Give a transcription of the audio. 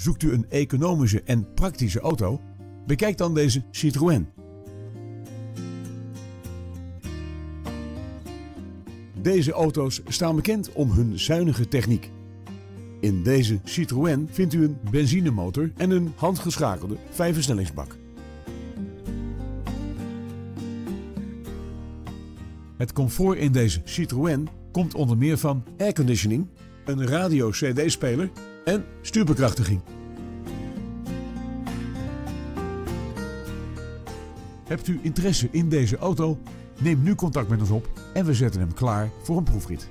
Zoekt u een economische en praktische auto? Bekijk dan deze Citroën. Deze auto's staan bekend om hun zuinige techniek. In deze Citroën vindt u een benzinemotor en een handgeschakelde vijfversnellingsbak. Het comfort in deze Citroën komt onder meer van airconditioning, een radio-cd-speler en stuurbekrachtiging. Hebt u interesse in deze auto? Neem nu contact met ons op en we zetten hem klaar voor een proefrit.